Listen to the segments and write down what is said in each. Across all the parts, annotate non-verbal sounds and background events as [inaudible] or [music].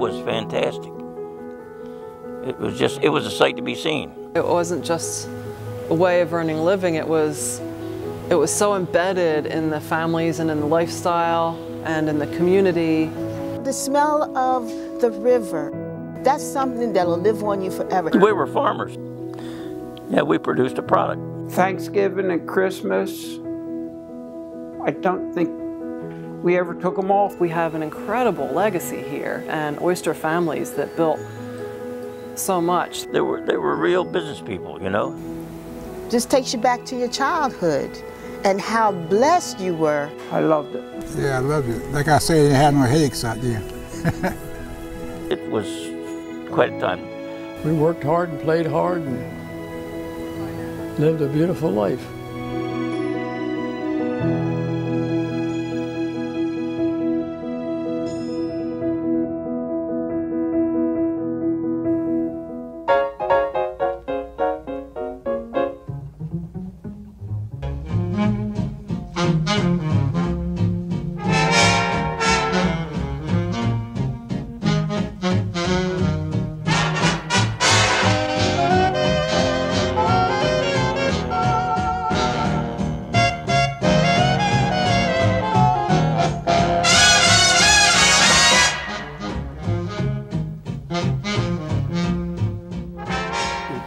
was fantastic. It was just, it was a sight to be seen. It wasn't just a way of earning a living, it was, it was so embedded in the families and in the lifestyle and in the community. The smell of the river, that's something that'll live on you forever. We were farmers. Yeah, we produced a product. Thanksgiving and Christmas, I don't think we ever took them off. We have an incredible legacy here and oyster families that built so much. They were, they were real business people, you know? Just takes you back to your childhood and how blessed you were. I loved it. Yeah, I loved it. Like I said, they had no headaches out there. [laughs] it was quite a time. We worked hard and played hard and lived a beautiful life.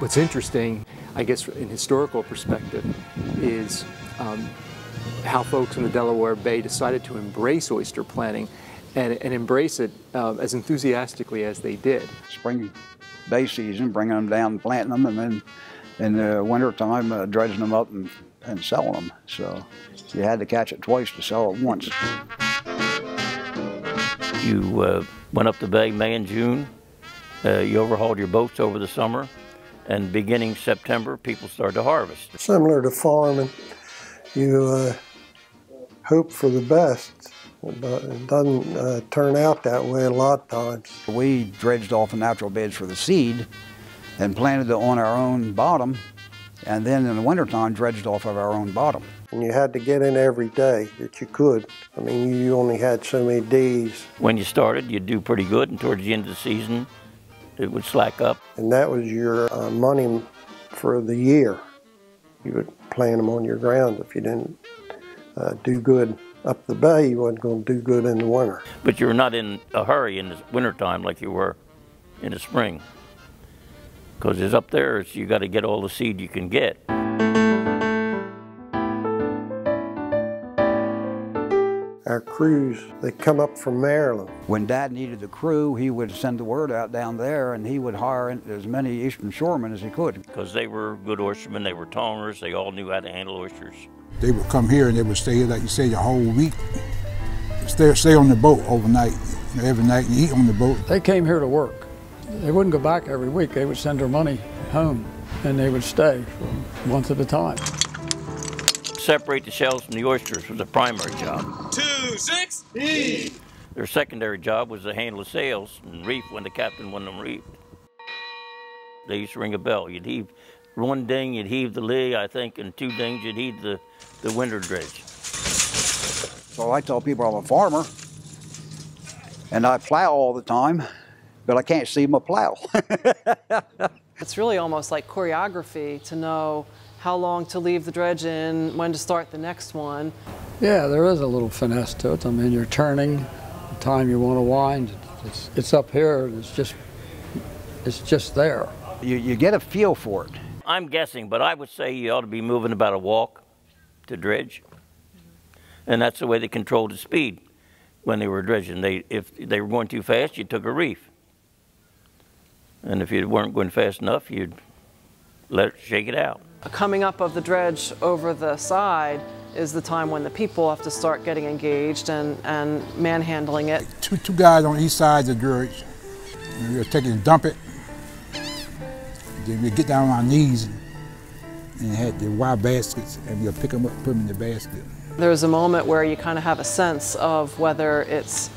What's interesting, I guess, in historical perspective, is um, how folks in the Delaware Bay decided to embrace oyster planting and, and embrace it uh, as enthusiastically as they did. Spring bay season, bringing them down, planting them, and then in the wintertime, uh, dredging them up and, and selling them. So you had to catch it twice to sell it once. You uh, went up the bay May and June. Uh, you overhauled your boats over the summer and beginning September, people start to harvest. Similar to farming, you uh, hope for the best, but it doesn't uh, turn out that way a lot of times. We dredged off the natural beds for the seed and planted it on our own bottom, and then in the wintertime dredged off of our own bottom. And you had to get in every day that you could. I mean, you only had so many days. When you started, you'd do pretty good, and towards the end of the season, it would slack up. And that was your uh, money for the year. You would plant them on your ground. If you didn't uh, do good up the bay, you wasn't going to do good in the winter. But you're not in a hurry in the wintertime like you were in the spring. Because it's up there, it's, you got to get all the seed you can get. Our crews, they come up from Maryland. When Dad needed a crew, he would send the word out down there and he would hire as many Eastern shoremen as he could. Because they were good oystermen, they were tongers, they all knew how to handle oysters. They would come here and they would stay here, like you say, the whole week. Stay, stay on the boat overnight, every night, and eat on the boat. They came here to work. They wouldn't go back every week. They would send their money home and they would stay for months at a time separate the shells from the oysters was a primary job. Two, six, E. Their secondary job was to handle the sails and reef when the captain wanted them reefed. They used to ring a bell. You'd heave one ding, you'd heave the lee, I think, and two dings, you'd heave the, the winter dredge. So I tell people I'm a farmer, and I plow all the time, but I can't see my plow. [laughs] it's really almost like choreography to know how long to leave the dredge in, when to start the next one. Yeah, there is a little finesse to it. I mean, you're turning, the time you want to wind, it's, it's up here, it's just, it's just there. You, you get a feel for it. I'm guessing, but I would say you ought to be moving about a walk to dredge. And that's the way they controlled the speed when they were dredging. They, if they were going too fast, you took a reef. And if you weren't going fast enough, you'd let it shake it out. Coming up of the dredge over the side is the time when the people have to start getting engaged and, and manhandling it. Two, two guys on each side of the dredge. We'll taking and dump it. Then we get down on our knees and had the wide baskets and we'll pick them up, put them in the basket. There's a moment where you kind of have a sense of whether it's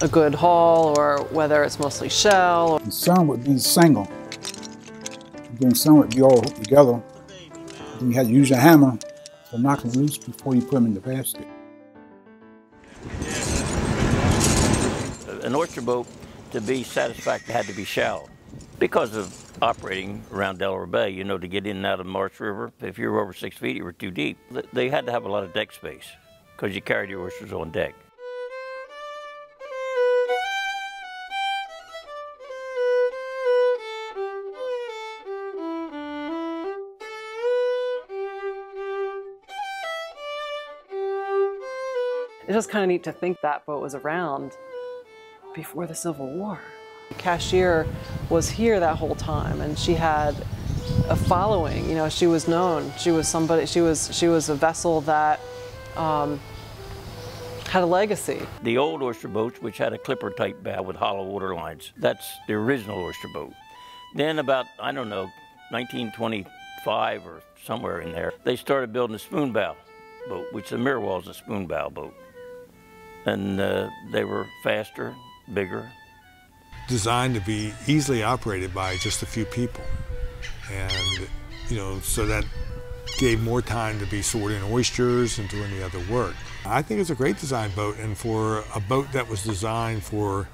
a good haul or whether it's mostly shell. And some would be single. Then some would be all hooked together. Then you had to use a hammer to knock them loose before you put them in the basket. An oyster boat to be satisfactory had to be shallow because of operating around Delaware Bay. You know, to get in and out of Maurice River, if you were over six feet, you were too deep. They had to have a lot of deck space because you carried your oysters on deck. It's just kind of neat to think that boat was around before the Civil War. Cashier was here that whole time and she had a following, you know, she was known. She was somebody, she was, she was a vessel that um, had a legacy. The old oyster boats, which had a clipper type bow with hollow water lines, that's the original oyster boat. Then about, I don't know, 1925 or somewhere in there, they started building a spoon bow boat, which the Meerwald is a spoon bow boat and uh, they were faster, bigger. Designed to be easily operated by just a few people. And, you know, so that gave more time to be sorting oysters and doing the other work. I think it's a great design boat, and for a boat that was designed for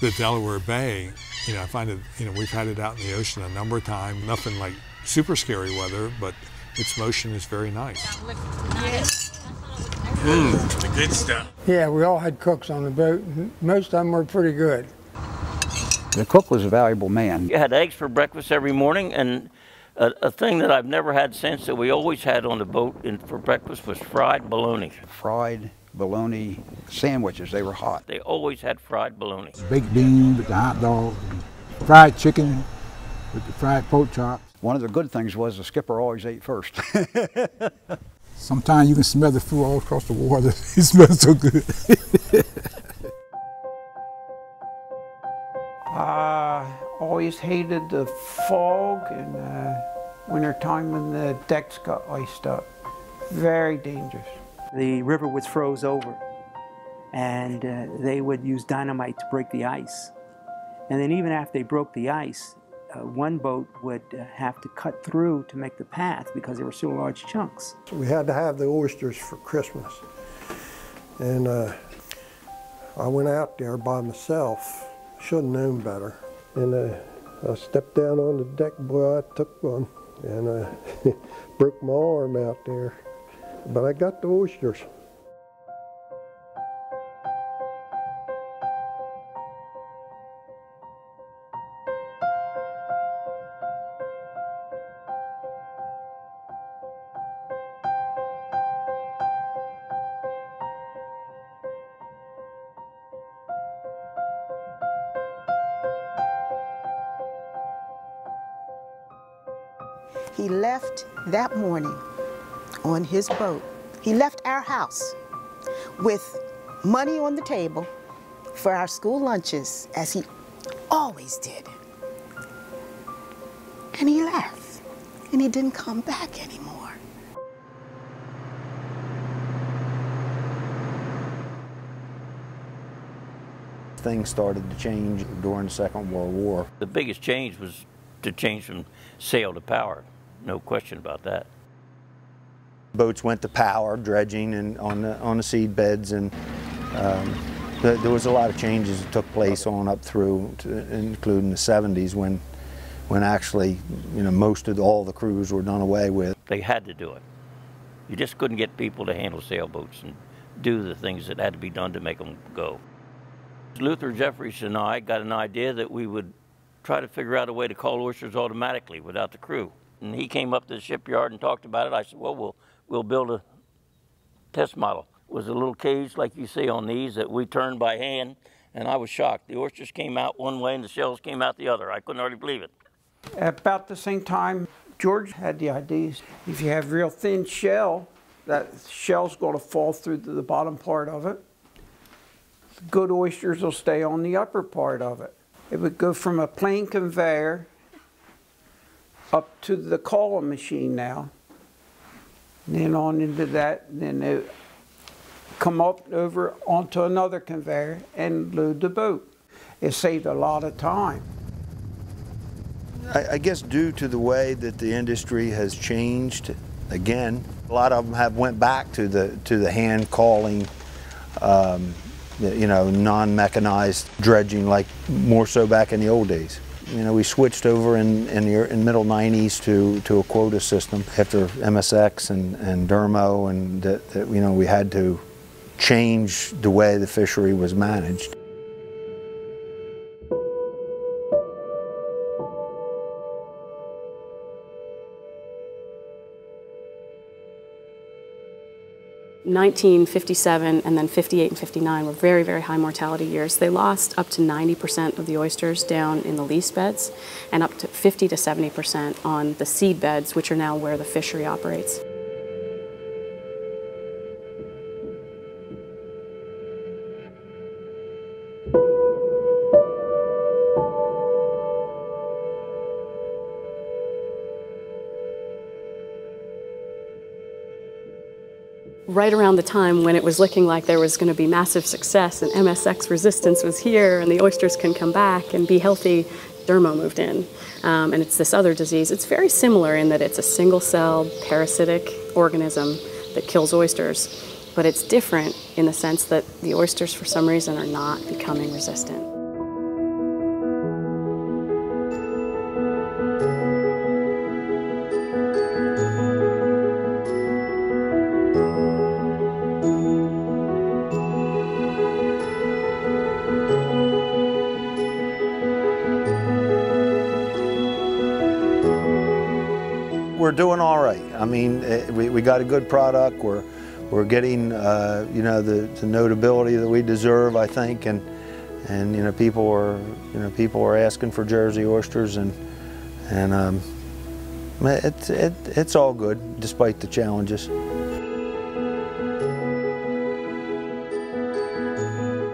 the Delaware Bay, you know, I find it, you know, we've had it out in the ocean a number of times, nothing like super scary weather, but its motion is very nice. Mmm, the good stuff. Yeah, we all had cooks on the boat. Most of them were pretty good. The cook was a valuable man. You had eggs for breakfast every morning, and a, a thing that I've never had since that we always had on the boat in, for breakfast was fried bologna. Fried bologna sandwiches. They were hot. They always had fried bologna. Baked beans with the hot dog, fried chicken with the fried pork chop. One of the good things was the skipper always ate first. [laughs] Sometimes you can smell the food all across the water. [laughs] it smells so good. [laughs] I uh, always hated the fog and uh, winter time when the decks got iced up. Very dangerous. The river was froze over and uh, they would use dynamite to break the ice. And then even after they broke the ice, uh, one boat would uh, have to cut through to make the path because there were so large chunks. So we had to have the oysters for Christmas. And uh, I went out there by myself. Should have known better. And uh, I stepped down on the deck, boy, I took one and uh, [laughs] broke my arm out there. But I got the oysters. He left that morning on his boat. He left our house with money on the table for our school lunches, as he always did. And he left, and he didn't come back anymore. Things started to change during the Second World War. The biggest change was to change from sail to power. No question about that. Boats went to power, dredging, and on the on the seed beds, and um, the, there was a lot of changes that took place on up through, to, including the 70s, when when actually, you know, most of the, all the crews were done away with. They had to do it. You just couldn't get people to handle sailboats and do the things that had to be done to make them go. Luther Jeffries and I got an idea that we would try to figure out a way to cull oysters automatically without the crew. And he came up to the shipyard and talked about it. I said, well, we'll, we'll build a test model. It was a little cage like you see on these that we turned by hand, and I was shocked. The oysters came out one way and the shells came out the other. I couldn't hardly believe it. About the same time, George had the ideas. If you have real thin shell, that shell's going to fall through to the bottom part of it. Good oysters will stay on the upper part of it. It would go from a plain conveyor up to the culling machine now. Then on into that, then they come up over onto another conveyor and load the boat. It saved a lot of time. I, I guess due to the way that the industry has changed, again, a lot of them have went back to the to the hand culling um, you know, non-mechanized dredging like more so back in the old days. You know, we switched over in, in the in middle 90s to, to a quota system after MSX and, and Dermo and that, that, you know, we had to change the way the fishery was managed. Nineteen fifty-seven and then 58 and 59 were very, very high mortality years. They lost up to 90% of the oysters down in the lease beds and up to 50 to 70% on the seed beds, which are now where the fishery operates. Right around the time when it was looking like there was going to be massive success and MSX resistance was here and the oysters can come back and be healthy, dermo moved in. Um, and it's this other disease. It's very similar in that it's a single celled parasitic organism that kills oysters, but it's different in the sense that the oysters, for some reason, are not becoming resistant. We're doing all right. I mean, eh, we, we got a good product. We're we're getting uh, you know the, the notability that we deserve, I think, and and you know people are you know people are asking for Jersey oysters, and and um, it's it, it's all good despite the challenges.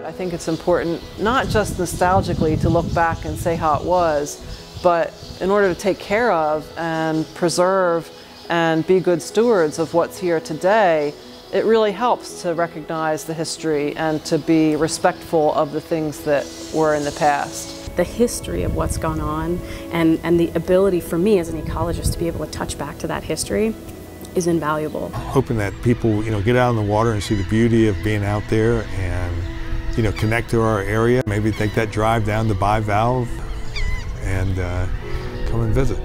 I think it's important not just nostalgically to look back and say how it was, but in order to take care of and preserve and be good stewards of what's here today, it really helps to recognize the history and to be respectful of the things that were in the past. The history of what's gone on and, and the ability for me as an ecologist to be able to touch back to that history is invaluable. Hoping that people, you know, get out in the water and see the beauty of being out there and, you know, connect to our area. Maybe take that drive down to Bivalve and uh, come and visit.